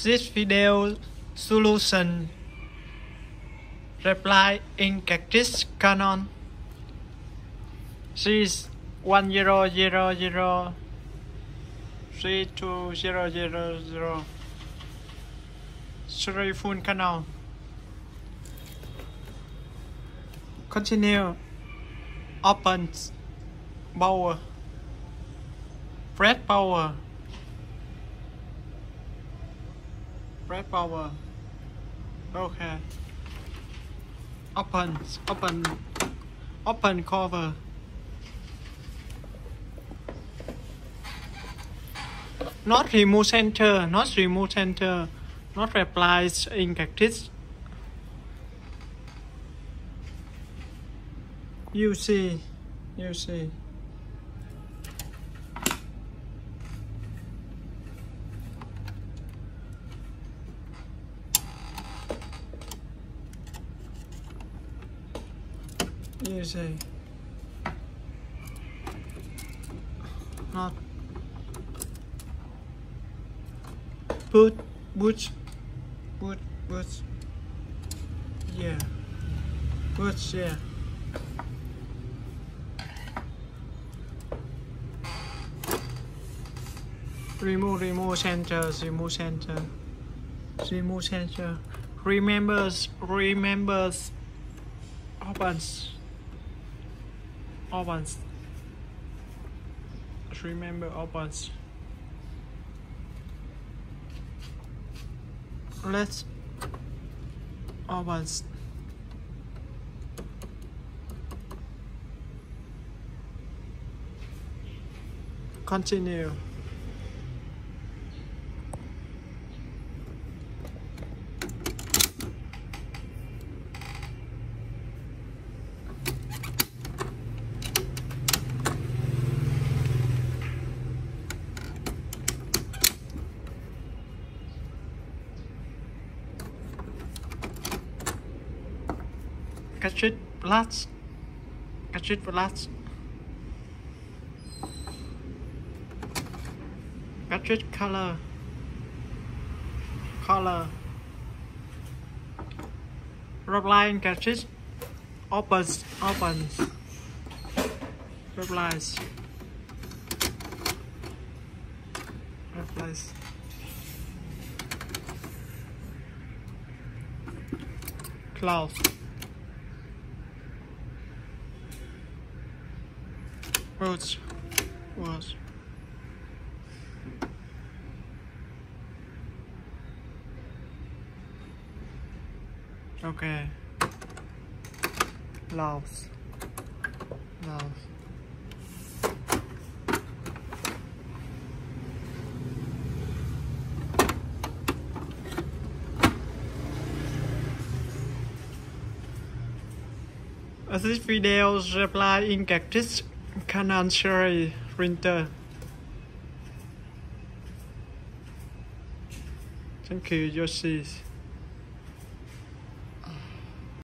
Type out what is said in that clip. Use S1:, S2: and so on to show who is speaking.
S1: This video solution. Reply in Cactus Canon. Series 1000 32000 Sorry full canal Continue. Open Power. Press power Press power. Okay. Open Open Open cover. Not remove center Not remove center Not replies in cactus You see You see You see Not Put Put Put Put Yeah Put yeah. Remove remove center remove center. Remove center. Remembers remembers. Opens opens remember opens let's opens continue Gadget it, Gadget Catch it, Color. Color. Reply Gadget Opens Opens. Replies Replies Close Words. Was. Okay. Laos. Laos. This video reply in cactus Canon Cherry printer. Thank you, Yoshi.